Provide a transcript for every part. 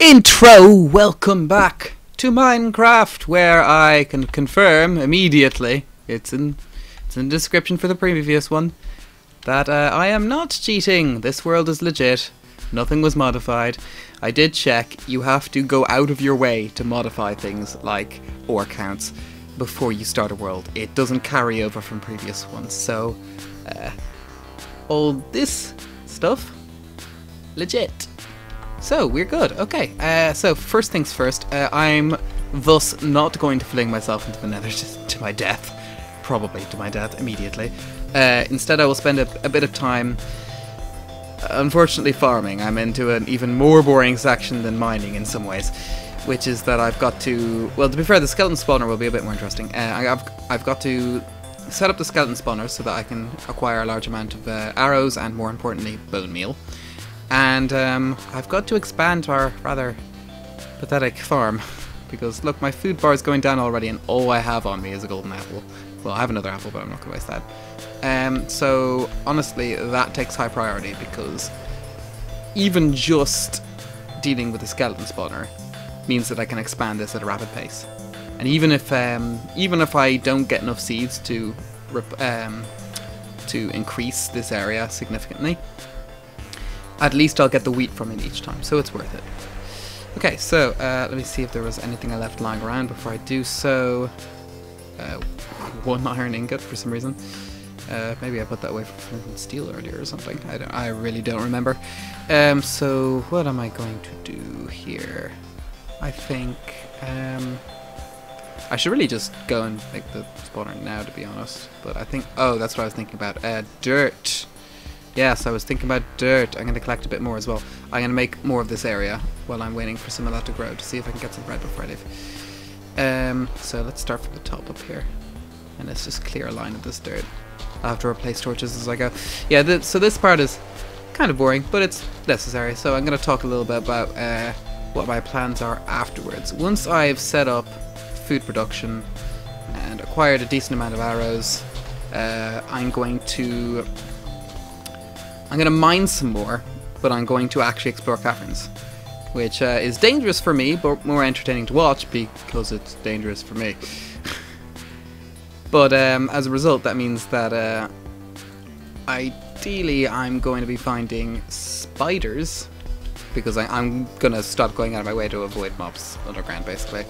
Intro! Welcome back to Minecraft, where I can confirm immediately, it's in, it's in the description for the previous one, that uh, I am not cheating. This world is legit. Nothing was modified. I did check, you have to go out of your way to modify things like ore counts before you start a world. It doesn't carry over from previous ones, so uh, all this stuff, legit. So, we're good. Okay, uh, so first things first, uh, I'm thus not going to fling myself into the nether to, my death. Probably to my death immediately. Uh, instead, I will spend a, a bit of time, unfortunately, farming. I'm into an even more boring section than mining in some ways, which is that I've got to. Well, to be fair, the skeleton spawner will be a bit more interesting. Uh, I've I've got to set up the skeleton spawner so that I can acquire a large amount of uh, arrows and, more importantly, bone meal. And um, I've got to expand our rather pathetic farm because look, my food bar is going down already, and all I have on me is a golden apple. Well, I have another apple, but I'm not going to waste that. Um, so honestly, that takes high priority because even just dealing with the skeleton spawner means that I can expand this at a rapid pace. And even if um, even if I don't get enough seeds to um, to increase this area significantly, at least I'll get the wheat from it each time, so it's worth it. Okay, so uh, let me see if there was anything I left lying around before I do so. Uh, one iron ingot for some reason. Uh, maybe I put that away from steel earlier or something. I don't. I really don't remember. Um, so what am I going to do here? I think um, I should really just go and make the spawner now, to be honest. But I think. Oh, that's what I was thinking about. Uh, dirt. Yes, I was thinking about dirt. I'm going to collect a bit more as well. I'm going to make more of this area while I'm waiting for some of that to grow to see if I can get some bread before I leave. Um, so let's start from the top up here. And let's just clear a line of this dirt. I'll have to replace torches as I go. Yeah, th so this part is kind of boring, but it's necessary. So I'm going to talk a little bit about uh, what my plans are afterwards. Once I've set up food production and acquired a decent amount of arrows, uh, I'm going to I'm going to mine some more, but I'm going to actually explore caverns, which uh, is dangerous for me, but more entertaining to watch because it's dangerous for me. but um, as a result, that means that uh, ideally I'm going to be finding spiders, because I, I'm going to stop going out of my way to avoid mobs underground, basically.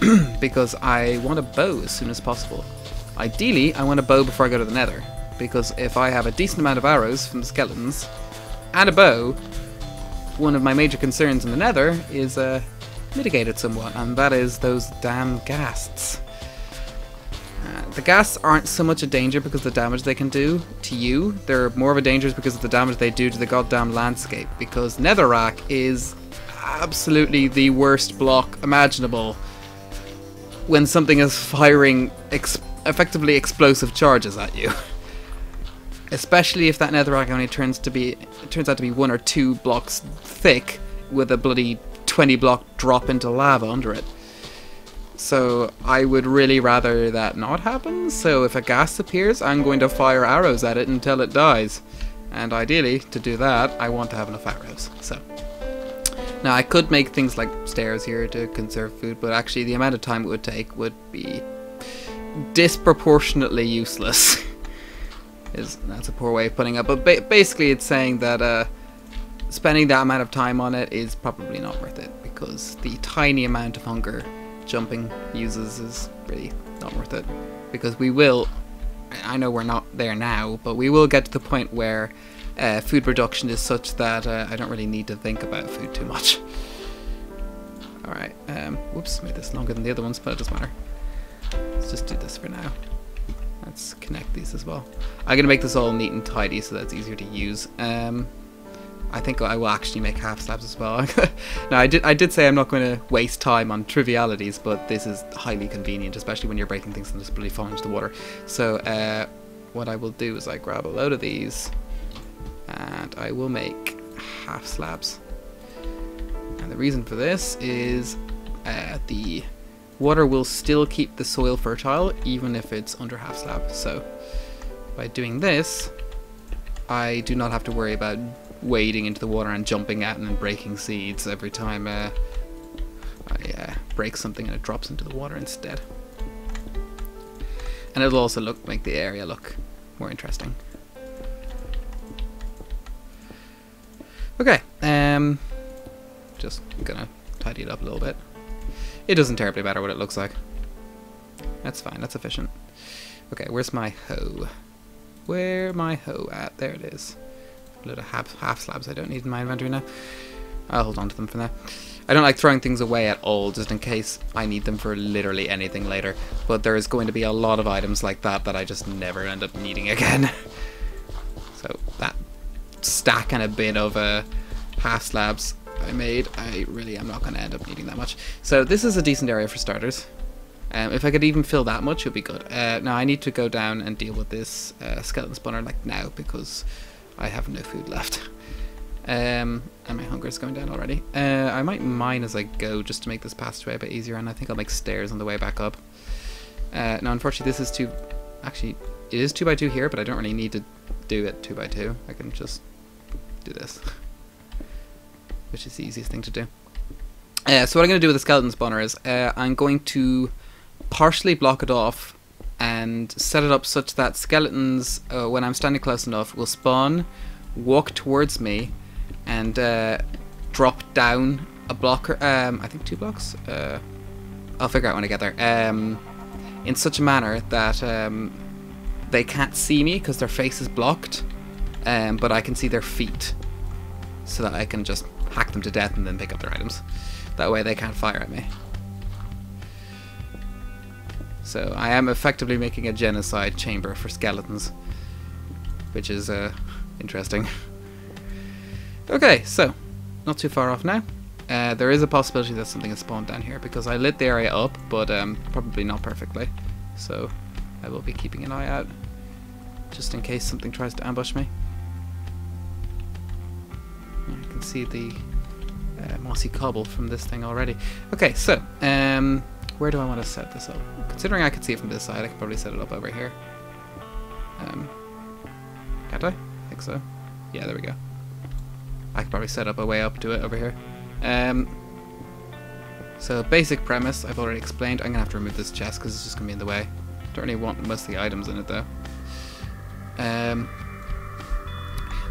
because I want a bow as soon as possible. Ideally, I want a bow before I go to the nether because if I have a decent amount of arrows from the skeletons and a bow, one of my major concerns in the nether is uh, mitigated somewhat, and that is those damn ghasts. Uh, the ghasts aren't so much a danger because of the damage they can do to you, they're more of a danger because of the damage they do to the goddamn landscape, because netherrack is absolutely the worst block imaginable when something is firing ex- effectively explosive charges at you. especially if that netherrack only turns to be turns out to be one or two blocks thick with a bloody 20 block drop into lava under it. So I would really rather that not happen. So if a ghast appears, I'm going to fire arrows at it until it dies. And ideally, to do that, I want to have enough arrows. So now I could make things like stairs here to conserve food, but actually the amount of time it would take would be disproportionately useless. is that's a poor way of putting it. But ba basically, it's saying that uh, spending that amount of time on it is probably not worth it because the tiny amount of hunger jumping uses is really not worth it. Because we will, I know we're not there now, but we will get to the point where uh, food production is such that uh, I don't really need to think about food too much. Alright, um, whoops, made this longer than the other ones, but it doesn't matter. Let's just do this for now. Let's connect these as well. I'm gonna make this all neat and tidy so that's easier to use. Um, I think I will actually make half slabs as well. now I did I did say I'm not going to waste time on trivialities, but this is highly convenient, especially when you're breaking things and just bloody falling into the water. So uh, what I will do is I grab a load of these, and I will make half slabs. And the reason for this is uh, the water will still keep the soil fertile even if it's under half slab. So by doing this, I do not have to worry about wading into the water and jumping out and then breaking seeds every time uh, I uh, break something and it drops into the water instead. And it'll also look make the area look more interesting. Okay, um, just gonna tidy it up a little bit. It doesn't terribly matter what it looks like. That's fine, that's efficient. Okay, where's my hoe? Where my hoe at? There it is. A load of half, half slabs I don't need in my inventory now. I'll hold on to them for now. I don't like throwing things away at all, just in case I need them for literally anything later. But there is going to be a lot of items like that that I just never end up needing again. so that stack and a bin of uh, half slabs I made, I really am not going to end up needing that much. So this is a decent area for starters. Um, if I could even fill that much, it would be good. Uh, now I need to go down and deal with this uh, skeleton spawner like now because I have no food left. Um, and my hunger is going down already. Uh, I might mine as I go just to make this passageway a bit easier, and I think I'll make stairs on the way back up. Uh, now, unfortunately, this is two. Actually, it is two by two here, but I don't really need to do it two by two. I can just do this, which is the easiest thing to do. Uh, so what I'm going to do with the skeleton spawner is uh, I'm going to partially block it off and set it up such that skeletons, uh, when I'm standing close enough, will spawn, walk towards me, and uh, drop down a block, um, I think two blocks. Uh, I'll figure out when I get there. Um, in such a manner that um, they can't see me because their face is blocked, um, but I can see their feet, so that I can just hack them to death and then pick up their items. That way they can't fire at me. So I am effectively making a genocide chamber for skeletons, which is uh, interesting. Okay, so, not too far off now. Uh, there is a possibility that something has spawned down here because I lit the area up, but um, probably not perfectly. So I will be keeping an eye out just in case something tries to ambush me. Can see the uh, mossy cobble from this thing already. Okay, so um, where do I want to set this up? Considering I could see it from this side, I could probably set it up over here. Um, can't I? I think so. Yeah, there we go. I could probably set up a way up to it over here. Um, so basic premise, I've already explained. I'm going to have to remove this chest because it's just going to be in the way. Don't really want most of the items in it though. Um,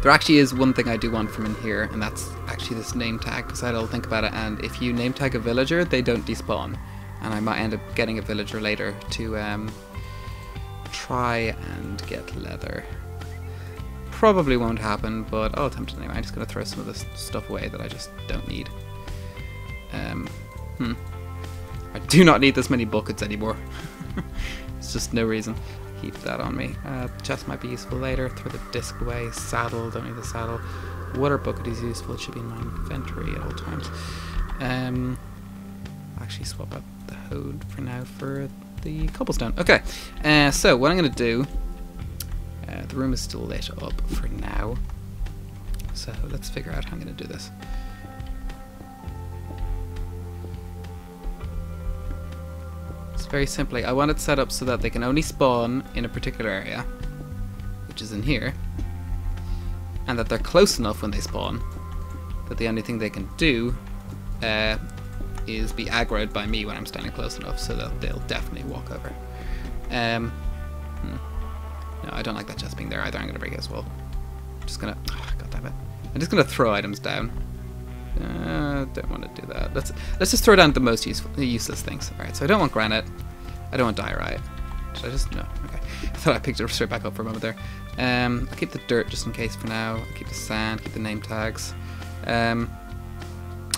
there actually is one thing I do want from in here, and that's actually this name tag, because I don't think about it, and if you name tag a villager, they don't despawn. And I might end up getting a villager later to um, try and get leather probably won't happen, but I'll attempt it anyway. I'm just going to throw some of this stuff away that I just don't need. Um, hmm. I do not need this many buckets anymore. it's just no reason. Keep that on me. Uh, chest might be useful later. Throw the disc away. Saddle, don't need the saddle. Water bucket is useful. It should be in my inventory at all times. Um, actually swap out the hoe for now for the cobblestone. Okay, uh, so what I'm going to do uh, the room is still lit up for now. So let's figure out how I'm going to do this. Very simply, I want it set up so that they can only spawn in a particular area, which is in here, and that they're close enough when they spawn that the only thing they can do uh, is be aggroed by me when I'm standing close enough so that they'll definitely walk over. Um, hmm. No, I don't like that chest being there either. I'm going to break it as well. I'm just going to... Oh, God damn it. I'm just going to throw items down. Uh, don't want to do that. Let's let's just throw down the most useful, useless things. All right. So I don't want granite. I don't want diorite. Should I just no? Okay. I thought I picked it straight back up for a moment there. Um, I'll keep the dirt just in case for now. I'll keep the sand. Keep the name tags. Um,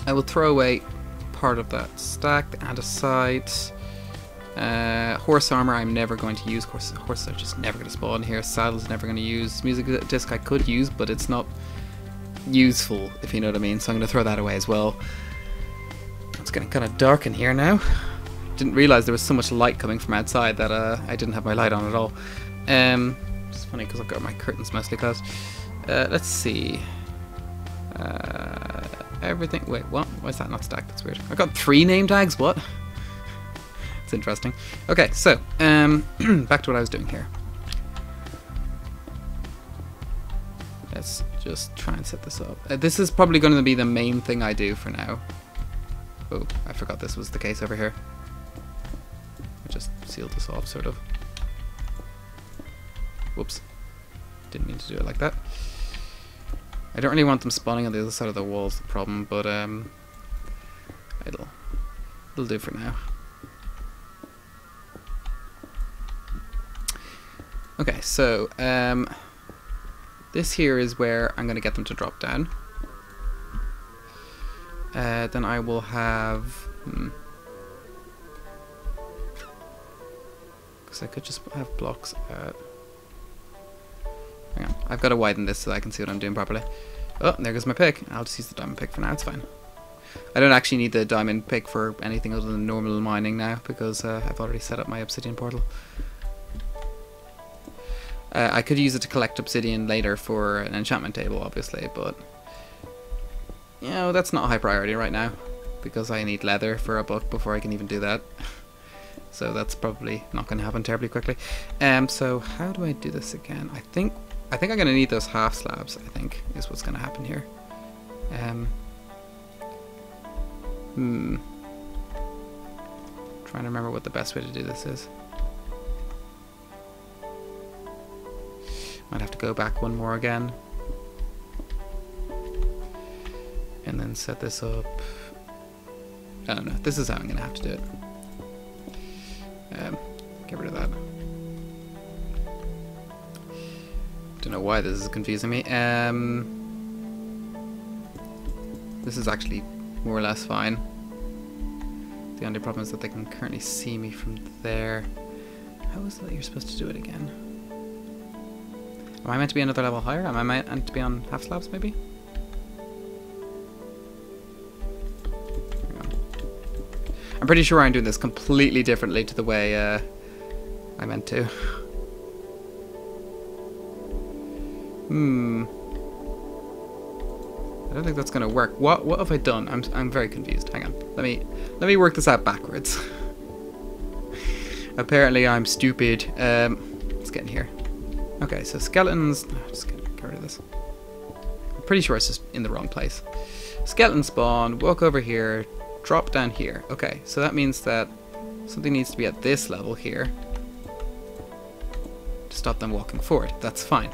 I will throw away part of that stack, the andesite. Uh, horse armor I'm never going to use. Horse, horses are just never going to spawn here. Saddle's never going to use. Music disc I could use, but it's not useful, if you know what I mean. So I'm going to throw that away as well. It's getting kind of dark in here now. Didn't realize there was so much light coming from outside that uh, I didn't have my light on at all. Um, it's funny because I've got my curtains mostly closed. Uh, let's see. Uh, everything. Wait, what? Why is that not stacked? That's weird. I got three name tags. What? It's interesting. Okay, so um, back to what I was doing here. Let's just try and set this up. Uh, this is probably going to be the main thing I do for now. Oh, I forgot this was the case over here. I just sealed this off, sort of. Whoops. Didn't mean to do it like that. I don't really want them spawning on the other side of the walls, the problem, but um, it'll, it'll do for now. Okay, so um, this here is where I'm going to get them to drop down. Uh, then I will have... Because hmm. I could just have blocks at... Hang on, I've got to widen this so I can see what I'm doing properly. Oh, there goes my pick. I'll just use the diamond pick for now, it's fine. I don't actually need the diamond pick for anything other than normal mining now because uh, I've already set up my obsidian portal. Uh, I could use it to collect obsidian later for an enchantment table, obviously, but you know that's not a high priority right now because I need leather for a book before I can even do that. so that's probably not going to happen terribly quickly. Um, so how do I do this again? I think I think I'm going to need those half slabs. I think is what's going to happen here. Um, hmm. Trying to remember what the best way to do this is. Might have to go back one more again. And then set this up. I don't know. This is how I'm going to have to do it. Um, get rid of that. Don't know why this is confusing me. Um, this is actually more or less fine. The only problem is that they can currently see me from there. How is it that you're supposed to do it again? Am I meant to be another level higher? Am I meant to be on half slabs, maybe? I'm pretty sure I'm doing this completely differently to the way uh, I meant to. Hmm. I don't think that's gonna work. What what have I done? I'm I'm very confused. Hang on. Let me let me work this out backwards. Apparently I'm stupid. Um, let's get in here. Okay, so skeletons... Oh, just get rid of this. I'm pretty sure it's just in the wrong place. Skeleton spawn, walk over here, drop down here. Okay, so that means that something needs to be at this level here to stop them walking forward. That's fine.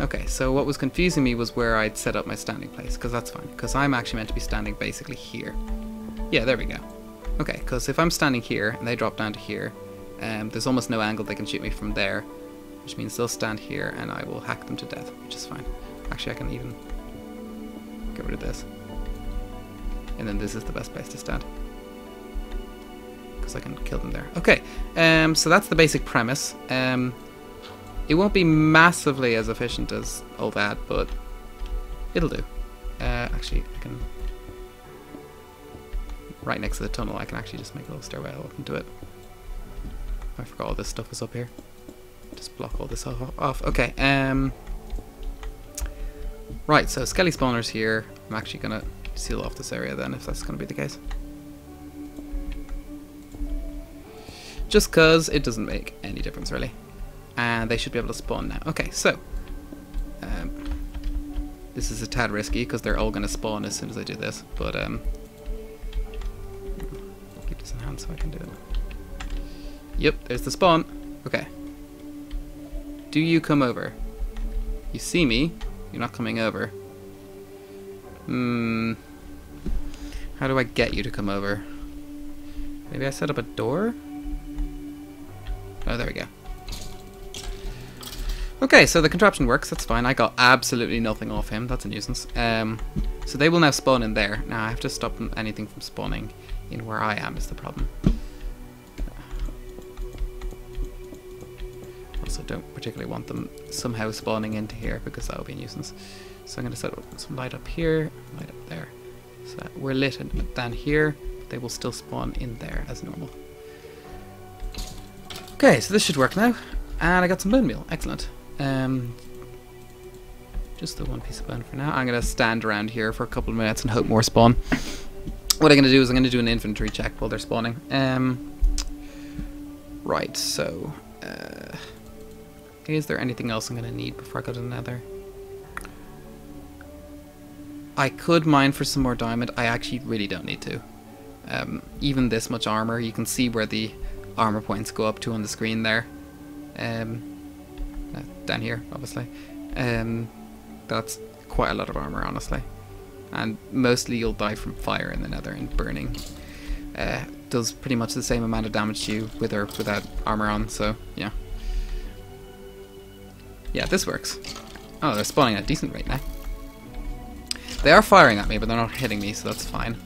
Okay, so what was confusing me was where I'd set up my standing place, because that's fine, because I'm actually meant to be standing basically here. Yeah, there we go. Okay, because if I'm standing here and they drop down to here, um, there's almost no angle they can shoot me from there, which means they'll stand here and I will hack them to death, which is fine. Actually, I can even get rid of this. And then this is the best place to stand. Because I can kill them there. Okay, um, so that's the basic premise. Um, it won't be massively as efficient as all that, but it'll do. Uh, actually, I can... Right next to the tunnel, I can actually just make a little stairway up into it. I forgot all this stuff is up here. Just block all this off. Okay, um... Right, so skelly spawners here. I'm actually going to seal off this area then, if that's going to be the case. Just because it doesn't make any difference, really. And they should be able to spawn now. Okay, so... Um, this is a tad risky, because they're all going to spawn as soon as I do this. But, um... Keep this in hand so I can do it. Yep, there's the spawn. Okay. Do you come over? You see me. You're not coming over. Hmm. How do I get you to come over? Maybe I set up a door? Oh, there we go. Okay, so the contraption works, that's fine. I got absolutely nothing off him, that's a nuisance. Um, so they will now spawn in there. Now I have to stop anything from spawning in where I am is the problem. Also don't particularly want them somehow spawning into here because that would be a nuisance. So I'm going to set some light up here, light up there. So we're lit down here, they will still spawn in there as normal. Okay, so this should work now. And I got some bone meal, excellent. Um, just the one piece of bone for now. I'm going to stand around here for a couple of minutes and hope more spawn. What I'm going to do is I'm going to do an inventory check while they're spawning. Um, right, so... Uh, is there anything else I'm going to need before I go to the nether? I could mine for some more diamond. I actually really don't need to. Um, even this much armor, you can see where the armor points go up to on the screen there. Um, uh, down here, obviously. Um, that's quite a lot of armor, honestly. And mostly you'll die from fire in the nether and burning. Uh, does pretty much the same amount of damage to you with or without armor on, so yeah. Yeah, this works. Oh, they're spawning at a decent rate now. They are firing at me, but they're not hitting me, so that's fine.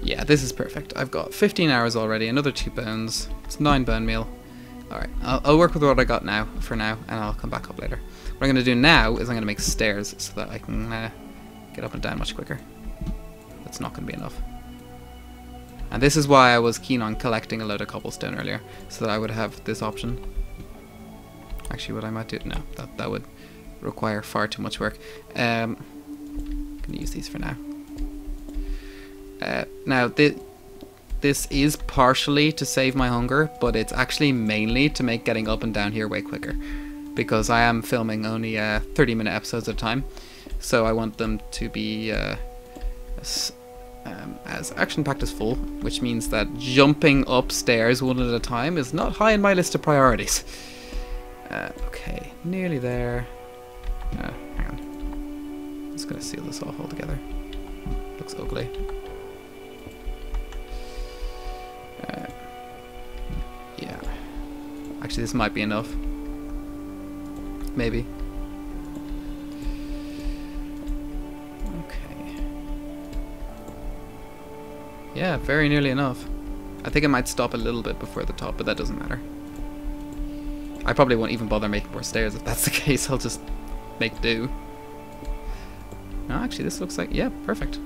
Yeah, this is perfect. I've got 15 hours already, another 2 bones. It's 9 bone meal. Alright, I'll, I'll, work with what I got now, for now, and I'll come back up later. What I'm going to do now is I'm going to make stairs so that I can uh, get up and down much quicker. That's not going to be enough. And this is why I was keen on collecting a load of cobblestone earlier, so that I would have this option. Actually, what I might do... No, that, that would require far too much work. Um, I'm going to use these for now. Uh, now, th this is partially to save my hunger, but it's actually mainly to make getting up and down here way quicker. Because I am filming only uh, 30 minute episodes at a time, so I want them to be uh, as, um, as action-packed as full, which means that jumping upstairs one at a time is not high in my list of priorities. Uh, okay, nearly there. Uh, hang on. I'm just gonna seal this off altogether. Looks ugly. Uh, yeah. Actually, this might be enough. Maybe. Okay. Yeah, very nearly enough. I think it might stop a little bit before the top, but that doesn't matter. I probably won't even bother making more stairs if that's the case. I'll just make do. No, actually, this looks like... Yeah, perfect.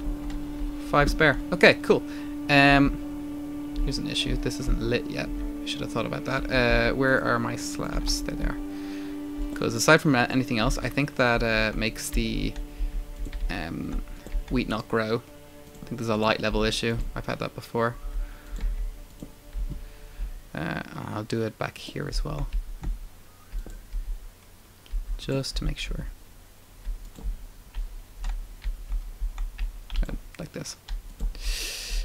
Five spare. Okay, cool. Um, here's an issue. This isn't lit yet. I should have thought about that. Uh, where are my slabs? There they are. Because aside from anything else, I think that uh, makes the um, wheat not grow. I think there's a light level issue. I've had that before. Uh, I'll do it back here as well just to make sure. Oh, like this.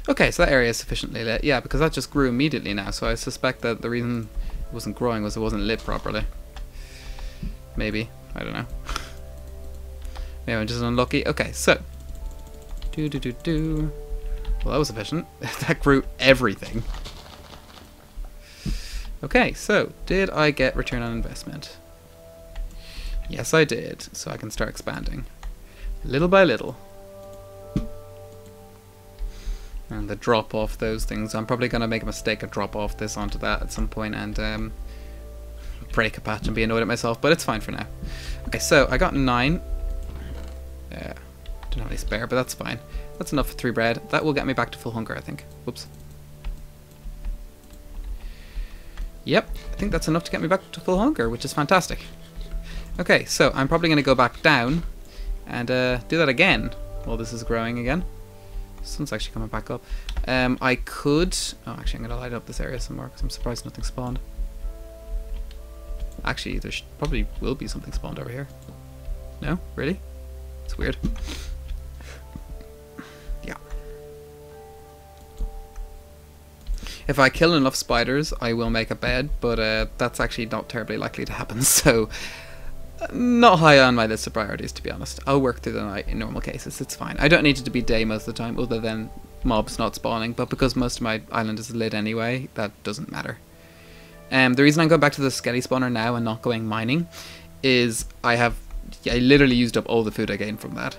Okay, so that area is sufficiently lit. Yeah, because that just grew immediately now, so I suspect that the reason it wasn't growing was it wasn't lit properly. Maybe. I don't know. Maybe I'm just unlucky. Okay, so. Do do do do. Well, that was efficient. that grew everything. Okay, so did I get return on investment? Yes, I did, so I can start expanding. Little by little. And the drop off those things. I'm probably going to make a mistake and drop off this onto that at some point and um, break a patch and be annoyed at myself, but it's fine for now. Okay, so I got nine. Yeah, don't have any spare, but that's fine. That's enough for three bread. That will get me back to full hunger, I think. Whoops. Yep, I think that's enough to get me back to full hunger, which is fantastic. Okay, so I'm probably going to go back down and uh, do that again while this is growing again. Sun's actually coming back up. Um, I could... Oh, actually, I'm going to light up this area some more because I'm surprised nothing spawned. Actually, there probably will be something spawned over here. No? Really? It's weird. yeah. If I kill enough spiders, I will make a bed, but uh, that's actually not terribly likely to happen, so not high on my list of priorities, to be honest. I'll work through the night in normal cases. It's fine. I don't need it to be day most of the time, other than mobs not spawning. But because most of my island is lit anyway, that doesn't matter. Um, the reason I'm going back to the skelly spawner now and not going mining is I have I literally used up all the food I gained from that.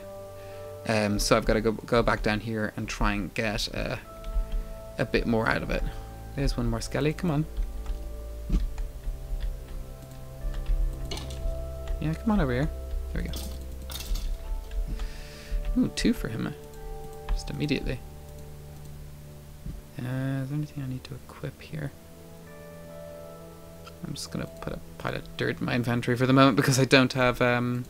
Um, so I've got to go go back down here and try and get uh, a bit more out of it. There's one more skelly. Come on. Yeah, come on over here. There we go. Ooh, two for him. Just immediately. Uh, is there anything I need to equip here? I'm just gonna put a pile of dirt in my inventory for the moment because I don't have um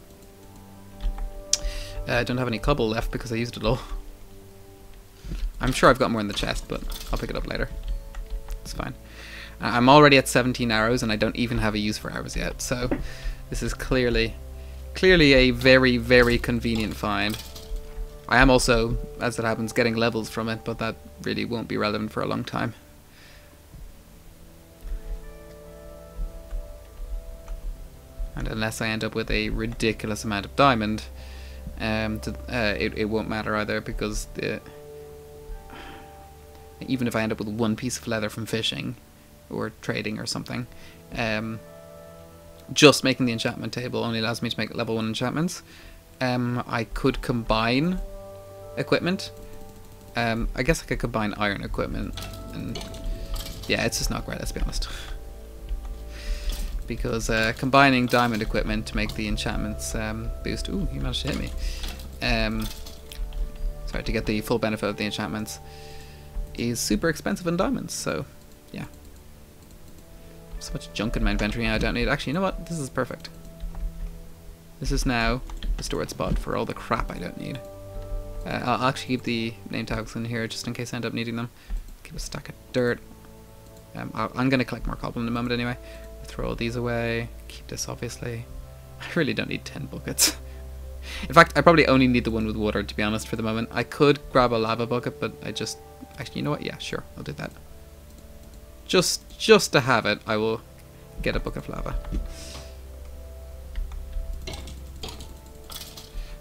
uh, I don't have any cobble left because I used it all. I'm sure I've got more in the chest, but I'll pick it up later. It's fine. I'm already at 17 arrows and I don't even have a use for arrows yet, so this is clearly Clearly a very, very convenient find. I am also, as it happens, getting levels from it, but that really won't be relevant for a long time. And unless I end up with a ridiculous amount of diamond, um, to, uh, it, it won't matter either because the, even if I end up with one piece of leather from fishing or trading or something, um, just making the enchantment table only allows me to make level 1 enchantments. Um, I could combine equipment. Um, I guess I could combine iron equipment. And yeah, it's just not great, let's be honest. because uh, combining diamond equipment to make the enchantments um, boost... Ooh, you managed to hit me. Um, sorry, to get the full benefit of the enchantments is super expensive in diamonds, so yeah. So much junk in my inventory I don't need. Actually, you know what? This is perfect. This is now the storage spot for all the crap I don't need. Uh, I'll actually keep the name tags in here just in case I end up needing them. Keep a stack of dirt. Um, i am going to collect more cobble in a moment anyway. Throw all these away. Keep this, obviously. I really don't need 10 buckets. in fact, I probably only need the one with water, to be honest, for the moment. I could grab a lava bucket, but I just... Actually, you know what? Yeah, sure. I'll do that. Just, just to have it, I will get a book of lava.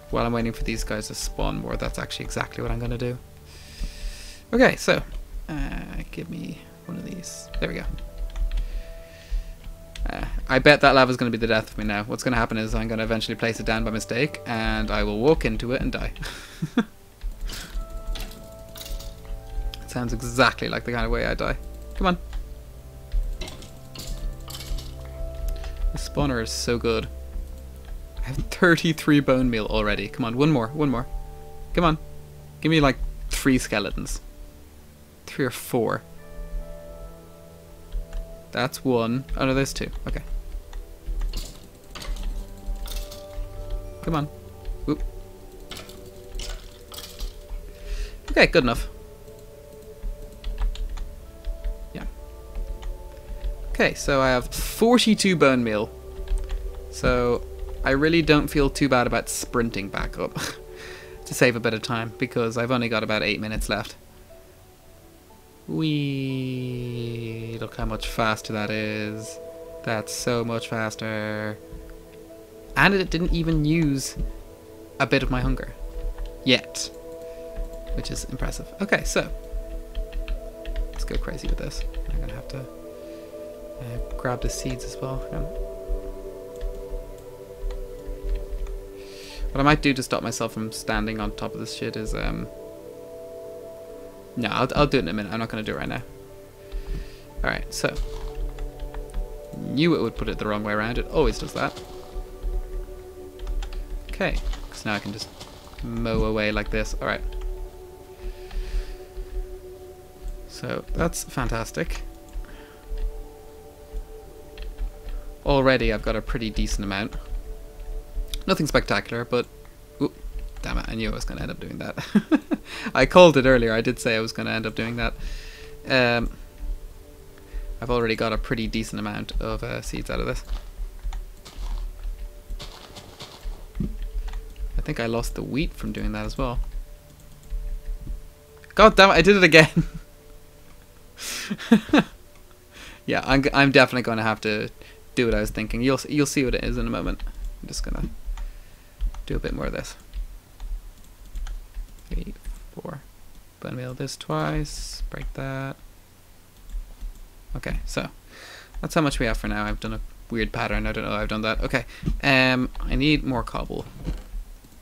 While I'm waiting for these guys to spawn more, that's actually exactly what I'm going to do. Okay, so, uh, give me one of these. There we go. Uh, I bet that lava is going to be the death of me now. What's going to happen is I'm going to eventually place it down by mistake, and I will walk into it and die. it sounds exactly like the kind of way I die. Come on. Spawner is so good. I have 33 bone meal already. Come on, one more, one more. Come on. Give me like three skeletons. Three or four. That's one. Oh no, there's two. Okay. Come on. Oop. Okay, good enough. Okay, so I have 42 bone meal. So I really don't feel too bad about sprinting back up to save a bit of time because I've only got about 8 minutes left. Wee, look how much faster that is. That's so much faster. And it didn't even use a bit of my hunger. Yet. Which is impressive. Okay, so. Let's go crazy with this. I'm to have to uh, grab the seeds as well. What I might do to stop myself from standing on top of this shit is um, no, I'll, I'll do it in a minute. I'm not going to do it right now. Alright, so. Knew it would put it the wrong way around. It always does that. Okay, because now I can just mow away like this. Alright. So, that's fantastic. Already I've got a pretty decent amount. Nothing spectacular, but Damn it, I knew I was going to end up doing that. I called it earlier, I did say I was going to end up doing that. Um, I've already got a pretty decent amount of uh, seeds out of this. I think I lost the wheat from doing that as well. God damn it, I did it again! yeah, I'm, I'm definitely going to have to do what I was thinking. You'll, you'll see what it is in a moment. I'm just to do a bit more of this three, four. Bone meal this twice, break that. Okay, so that's how much we have for now. I've done a weird pattern. I don't know I've done that. Okay, um, I need more cobble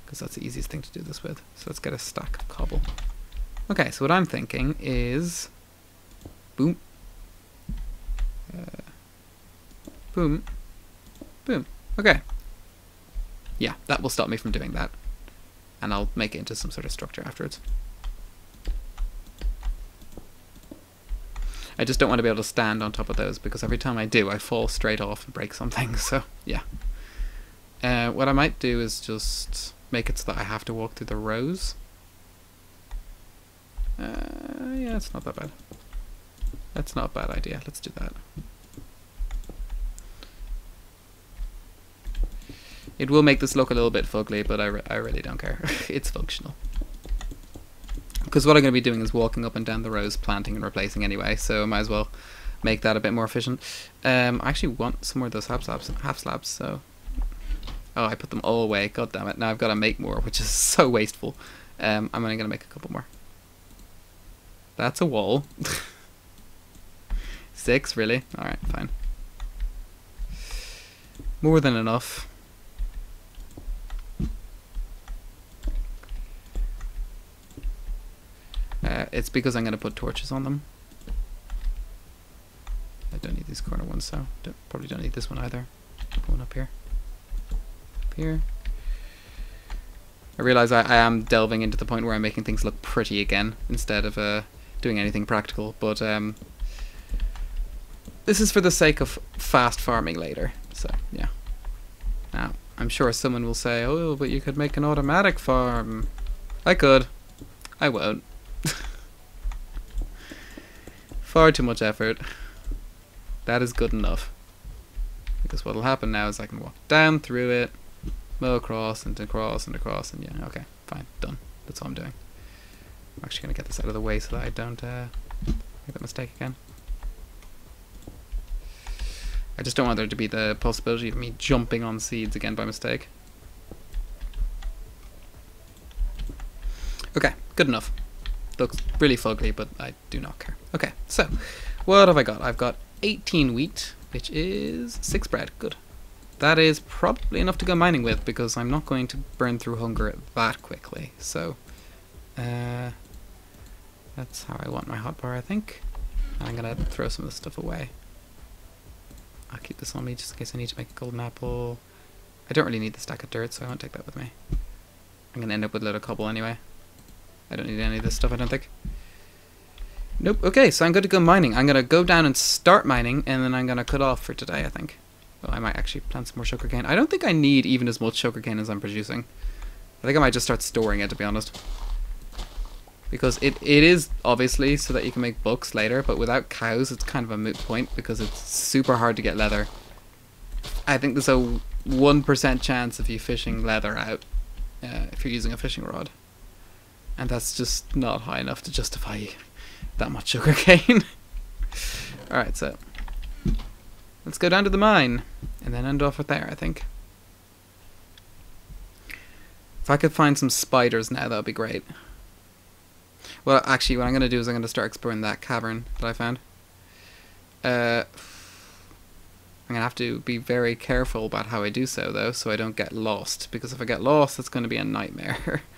because that's the easiest thing to do this with. So let's get a stack of cobble. Okay, so what I'm thinking is, boom, uh, boom, boom. Okay, yeah, that will stop me from doing that and I'll make it into some sort of structure afterwards. I just don't want to be able to stand on top of those because every time I do I fall straight off and break something, so yeah. Uh, what I might do is just make it so that I have to walk through the rows. Uh, yeah, it's not that bad. That's not a bad idea, let's do that. It will make this look a little bit fugly, but I, re I really don't care. it's functional. Because what I'm going to be doing is walking up and down the rows, planting and replacing anyway, so I might as well make that a bit more efficient. Um, I actually want some more of those half slabs, half slabs, so... Oh, I put them all away, god damn it. Now I've got to make more, which is so wasteful. Um, I'm only going to make a couple more. That's a wall. Six, really? Alright, fine. More than enough. It's because I'm going to put torches on them. I don't need these corner ones, so don't, probably don't need this one either. One up here. Up here. I realise I, I am delving into the point where I'm making things look pretty again, instead of uh, doing anything practical, but um, this is for the sake of fast farming later, so yeah. Now, I'm sure someone will say, oh, but you could make an automatic farm. I could. I won't. Far too much effort. That is good enough. Because what will happen now is I can walk down through it, mow across and across and across and yeah, okay, fine, done. That's all I'm doing. I'm actually going to get this out of the way so that I don't uh, make that mistake again. I just don't want there to be the possibility of me jumping on seeds again by mistake. Okay, good enough. Looks really fugly, but I do not care. Okay, so what have I got? I've got 18 wheat, which is 6 bread. Good. That is probably enough to go mining with because I'm not going to burn through hunger that quickly. So, uh, that's how I want my hotbar, I think. And I'm going to throw some of this stuff away. I'll keep this on me just in case I need to make a golden apple. I don't really need the stack of dirt, so I won't take that with me. I'm going to end up with a load of cobble anyway. I don't need any of this stuff, I don't think. Nope. Okay, so I'm going to go mining. I'm going to go down and start mining, and then I'm going to cut off for today, I think. Well, I might actually plant some more sugarcane. I don't think I need even as much sugarcane as I'm producing. I think I might just start storing it, to be honest. Because it, it is, obviously, so that you can make books later, but without cows, it's kind of a moot point, because it's super hard to get leather. I think there's a 1% chance of you fishing leather out, uh, if you're using a fishing rod. And that's just not high enough to justify that much sugar cane. Alright, so let's go down to the mine and then end off with there, I think. If I could find some spiders now, that would be great. Well, actually, what I'm going to do is I'm going to start exploring that cavern that I found. Uh, I'm going to have to be very careful about how I do so, though, so I don't get lost. Because if I get lost, it's going to be a nightmare.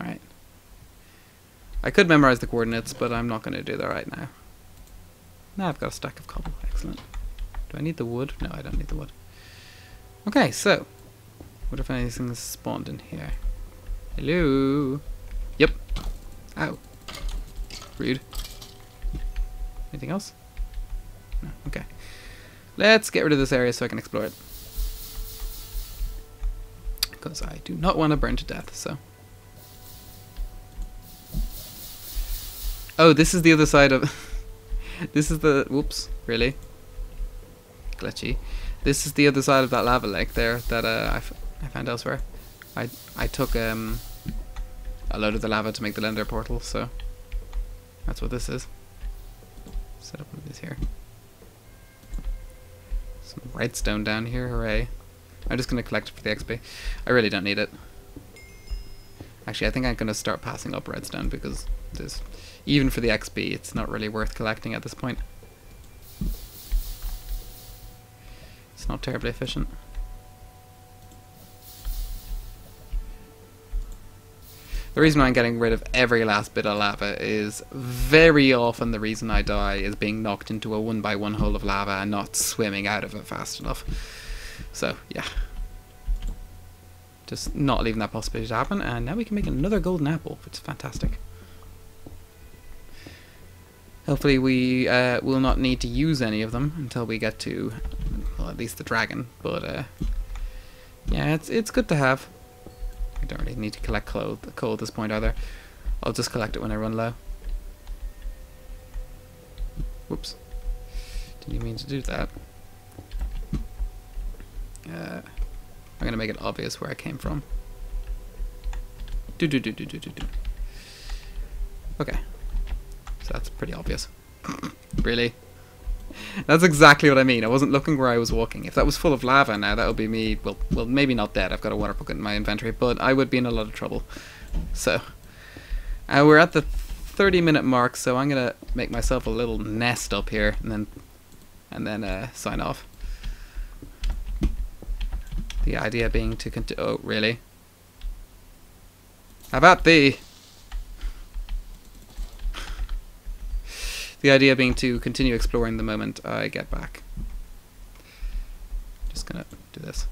Alright. I could memorize the coordinates, but I'm not going to do that right now. Now I've got a stack of cobble. Excellent. Do I need the wood? No, I don't need the wood. Okay, so. What if anything's spawned in here? Hello? Yep. Ow. Rude. Anything else? No. Okay. Let's get rid of this area so I can explore it. Because I do not want to burn to death, so. Oh, this is the other side of... this is the... Whoops, really? Glitchy. This is the other side of that lava lake there that uh, I, I found elsewhere. I, I took um, a load of the lava to make the nether portal, so that's what this is. Set up one of these here. Some redstone down here, hooray. I'm just going to collect for the XP. I really don't need it. Actually, I think I'm going to start passing up redstone because there's even for the XP, it's not really worth collecting at this point. It's not terribly efficient. The reason I'm getting rid of every last bit of lava is very often the reason I die is being knocked into a one by one hole of lava and not swimming out of it fast enough. So, yeah. Just not leaving that possibility to happen, and now we can make another golden apple, which is fantastic. Hopefully we uh, will not need to use any of them until we get to, well, at least the dragon. But uh, yeah, it's it's good to have. I don't really need to collect coal, coal at this point either. I'll just collect it when I run low. Whoops. Didn't mean to do that. Uh, I'm gonna make it obvious where I came from. Do do do do do do do. Okay, so that's pretty obvious. really? That's exactly what I mean. I wasn't looking where I was walking. If that was full of lava now, that would be me. Well, well, maybe not dead. I've got a water bucket in my inventory, but I would be in a lot of trouble. So, uh, we're at the 30 minute mark, so I'm gonna make myself a little nest up here, and then, and then uh, sign off. The idea being to. Oh, really? How about thee? The idea being to continue exploring the moment I get back. Just gonna do this.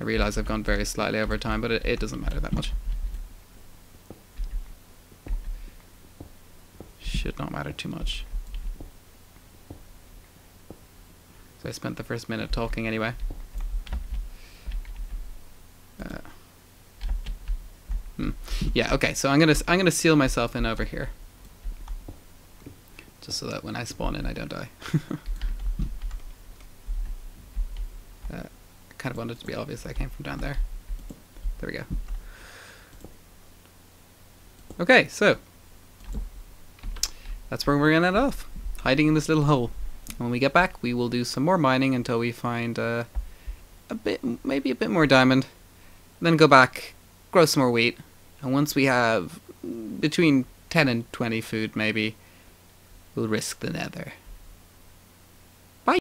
I realise I've gone very slightly over time, but it, it doesn't matter that much. Should not matter too much. So I spent the first minute talking anyway. Uh, hmm. Yeah. Okay. So I'm gonna I'm gonna seal myself in over here, just so that when I spawn in, I don't die. uh, kind of wanted to be obvious I came from down there. There we go. Okay. So that's where we're gonna end off, hiding in this little hole. When we get back, we will do some more mining until we find uh, a bit, maybe a bit more diamond. Then go back, grow some more wheat, and once we have between 10 and 20 food, maybe, we'll risk the nether.